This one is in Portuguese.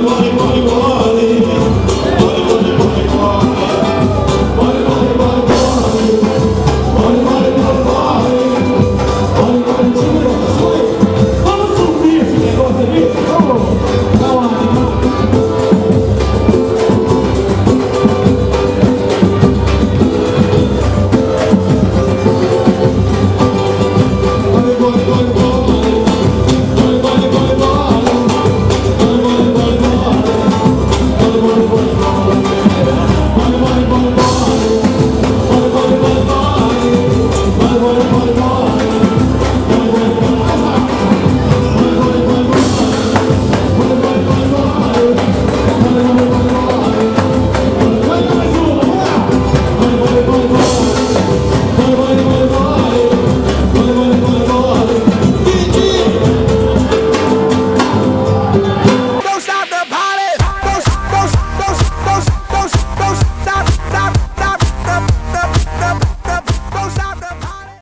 Bora, bora, bora. amor.